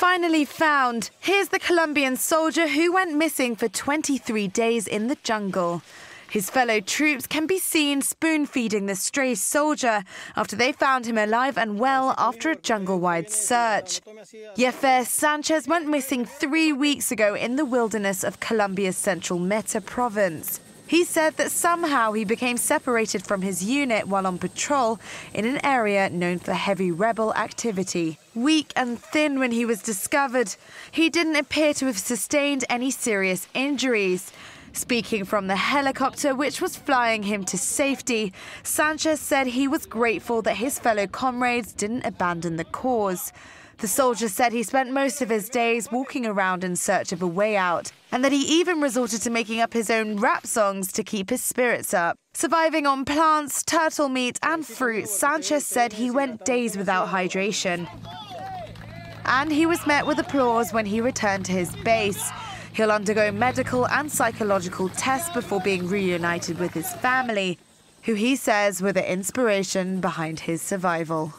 finally found. Here's the Colombian soldier who went missing for 23 days in the jungle. His fellow troops can be seen spoon feeding the stray soldier after they found him alive and well after a jungle wide search. Yefer Sanchez went missing three weeks ago in the wilderness of Colombia's central Meta province. He said that somehow he became separated from his unit while on patrol in an area known for heavy rebel activity. Weak and thin when he was discovered, he didn't appear to have sustained any serious injuries. Speaking from the helicopter which was flying him to safety, Sanchez said he was grateful that his fellow comrades didn't abandon the cause. The soldier said he spent most of his days walking around in search of a way out, and that he even resorted to making up his own rap songs to keep his spirits up. Surviving on plants, turtle meat, and fruit, Sanchez said he went days without hydration. And he was met with applause when he returned to his base. He'll undergo medical and psychological tests before being reunited with his family, who he says were the inspiration behind his survival.